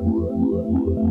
Música